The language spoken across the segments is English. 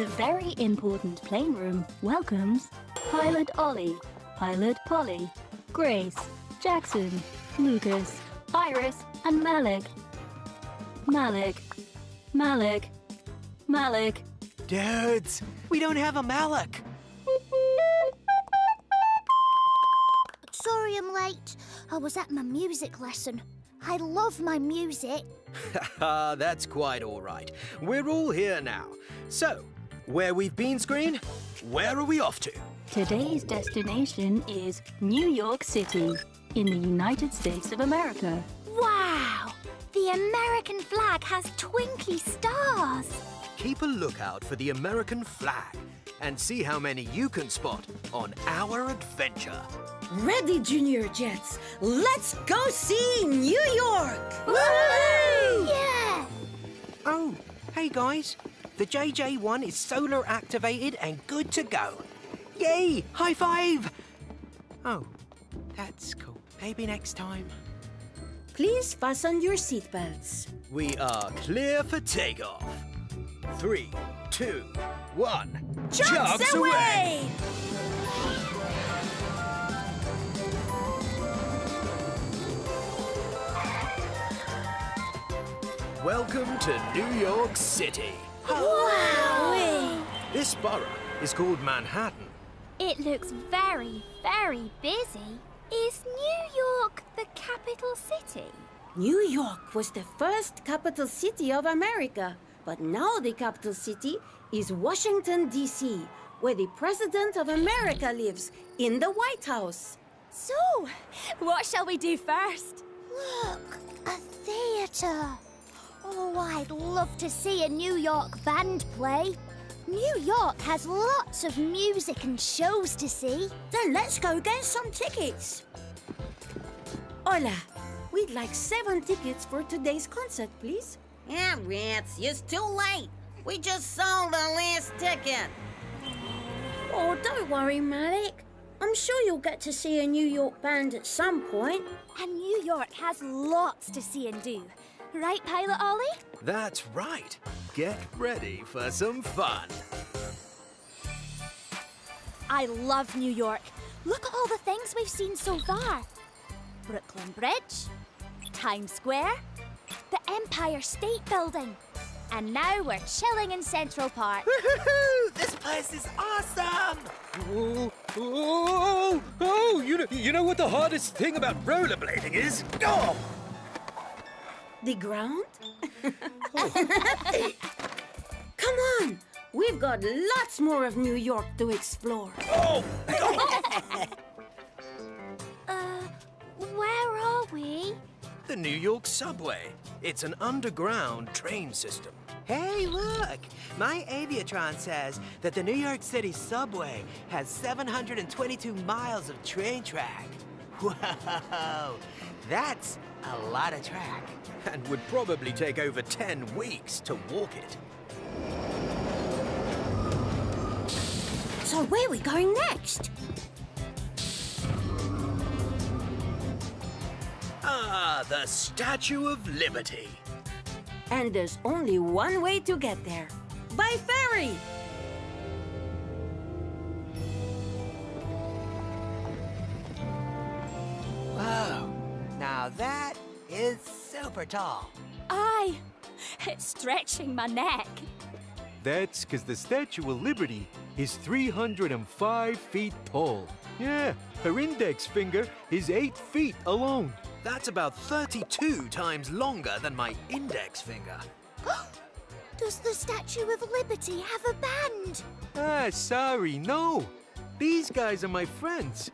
The very important plane room welcomes Pilot Ollie, Pilot Polly, Grace, Jackson, Lucas, Iris, and Malik. Malik, Malik, Malik. Dudes, we don't have a Malik. Sorry I'm late. I was at my music lesson. I love my music. That's quite all right. We're all here now. So, where we've been, Screen? Where are we off to? Today's destination is New York City in the United States of America. Wow! The American flag has twinkly stars. Keep a lookout for the American flag and see how many you can spot on our adventure. Ready, Junior Jets. Let's go see New York. Yeah! Oh, hey guys. The JJ1 is solar activated and good to go. Yay! High five! Oh, that's cool. Maybe next time. Please fasten your seatbelts. We are clear for takeoff. Three, two, one. Chocks away! Welcome to New York City. Wow! This borough is called Manhattan. It looks very, very busy. Is New York the capital city? New York was the first capital city of America, but now the capital city is Washington, D.C., where the President of America lives in the White House. So, what shall we do first? Look, a theatre. Oh, I'd love to see a New York band play. New York has lots of music and shows to see. Then let's go get some tickets. Hola, we'd like seven tickets for today's concert, please. Yeah, Ritz, it's too late. We just sold our last ticket. Oh, don't worry, Malik. I'm sure you'll get to see a New York band at some point. And New York has lots to see and do. Right, Pilot Ollie? That's right. Get ready for some fun. I love New York. Look at all the things we've seen so far. Brooklyn Bridge, Times Square, the Empire State Building. And now we're chilling in Central Park. This place is awesome! Oh, oh, oh, you know, you know what the hardest thing about rollerblading is? Oh! The ground? Come on! We've got lots more of New York to explore. Oh! Uh, where are we? The New York subway. It's an underground train system. Hey, look! My Aviatron says that the New York City subway has 722 miles of train track. Whoa! That's a lot of track. And would probably take over 10 weeks to walk it. So where are we going next? Ah, the Statue of Liberty. And there's only one way to get there. By ferry! Is super tall. Aye, it's stretching my neck. That's because the Statue of Liberty is 305 feet tall. Yeah, her index finger is 8 feet alone. That's about 32 times longer than my index finger. Does the Statue of Liberty have a band? Ah, sorry, no. These guys are my friends.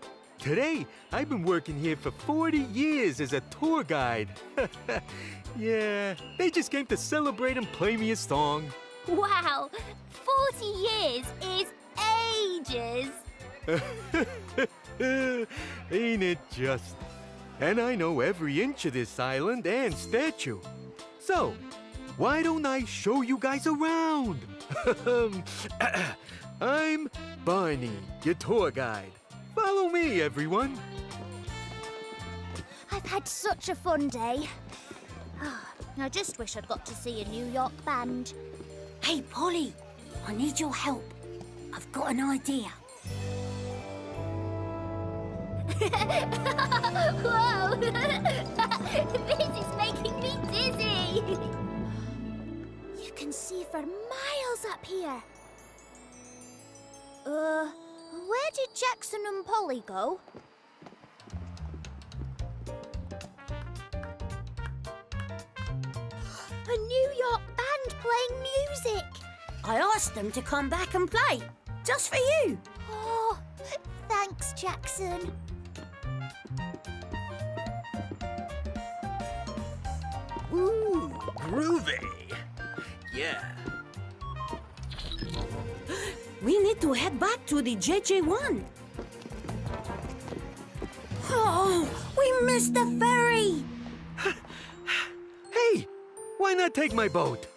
Today, I've been working here for 40 years as a tour guide. yeah, they just came to celebrate and play me a song. Wow, 40 years is ages. Ain't it just? And I know every inch of this island and statue. So, why don't I show you guys around? I'm Barney, your tour guide. Follow me, everyone. I've had such a fun day. I just wish I'd got to see a New York band. Hey, Polly, I need your help. I've got an idea. Whoa! this is making me dizzy! You can see for miles up here. Uh, where did Jackson and Polly go? A New York band playing music! I asked them to come back and play, just for you. Oh, thanks, Jackson. Ooh, groovy. Yeah. We need to head back to the JJ1. Oh, we missed the ferry. Hey, why not take my boat?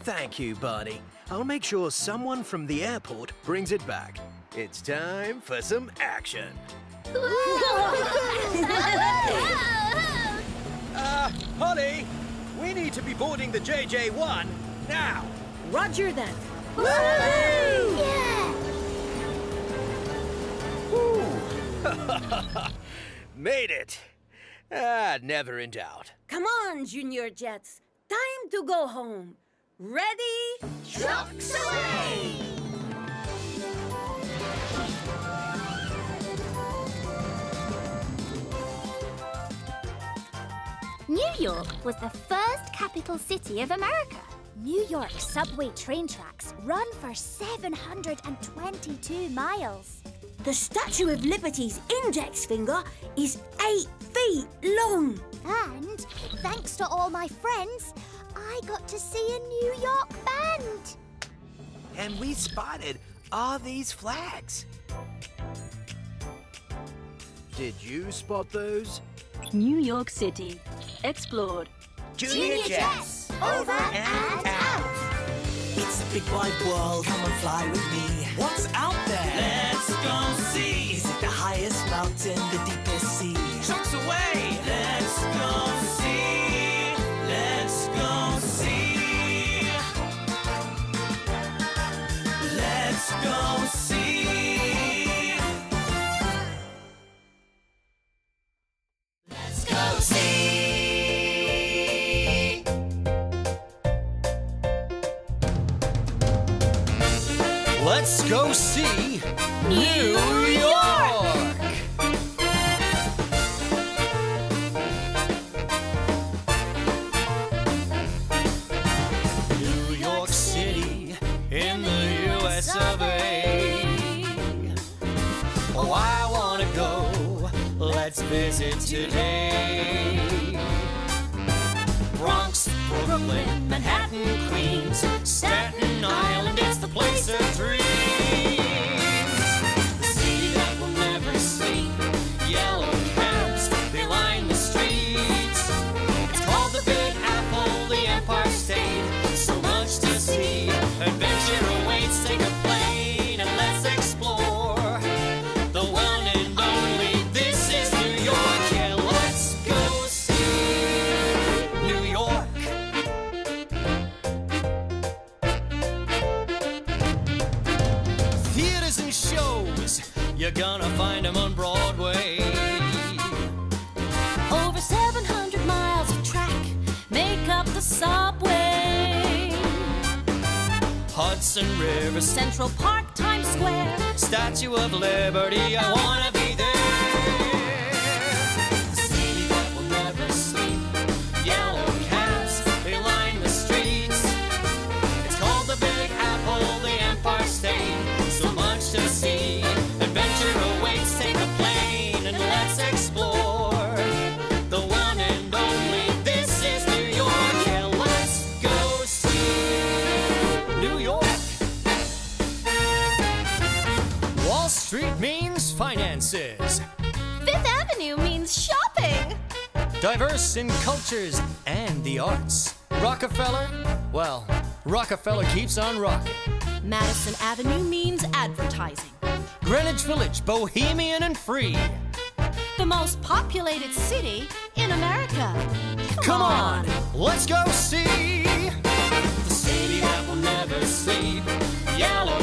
Thank you, Barney. I'll make sure someone from the airport brings it back. It's time for some action. Uh, Polly, we need to be boarding the JJ1 now. Roger that. Yeah! Made it. Ah, never in doubt. Come on, Junior Jets. Time to go home. Ready? Trucks away! New York was the first capital city of America. New York subway train tracks run for 722 miles. The Statue of Liberty's index finger is eight feet long. And thanks to all my friends, I got to see a New York band. And we spotted all these flags. Did you spot those? New York City. Explored. Junior, Jets, over and out. It's a big wide world, come and fly with me. What's out Let's go see New York! New York City in the US of A. Oh, I wanna go. Let's visit today. Bronx, Brooklyn, Manhattan, Queens, Staten Island, it's place of dreams. You're gonna find them on Broadway. Over 700 miles of track make up the subway. Hudson River, Central Park, Times Square. Statue of Liberty, I wanna be Diverse in cultures and the arts. Rockefeller? Well, Rockefeller keeps on rocking. Madison Avenue means advertising. Greenwich Village, bohemian and free. The most populated city in America. Come on, let's go see the city that will never sleep. Yellow